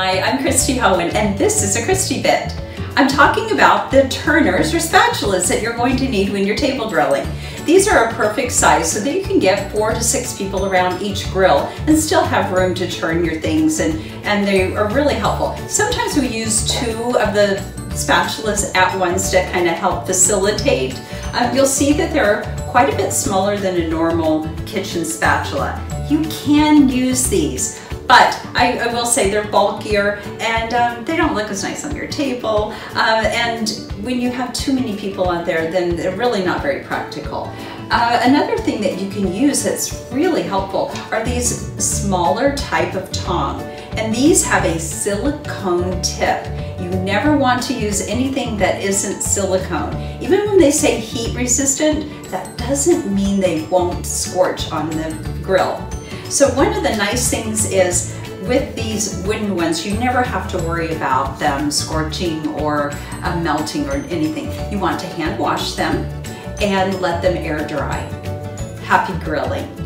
Hi, I'm Christi Hohen and this is a Christi Bit. I'm talking about the turners or spatulas that you're going to need when you're table grilling. These are a perfect size so that you can get four to six people around each grill and still have room to turn your things and, and they are really helpful. Sometimes we use two of the spatulas at once to kind of help facilitate. Um, you'll see that they're quite a bit smaller than a normal kitchen spatula. You can use these but I, I, will say they're bulkier and um, they don't look as nice on your table. Uh, and when you have too many people out there, then they're really not very practical. Uh, another thing that you can use that's really helpful are these smaller type of tong. And these have a silicone tip. You never want to use anything that isn't silicone. Even when they say heat resistant, that doesn't mean they won't scorch on the grill. So one of the nice things is with these wooden ones, you never have to worry about them scorching or uh, melting or anything. You want to hand wash them and let them air dry. Happy grilling.